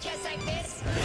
Just like this.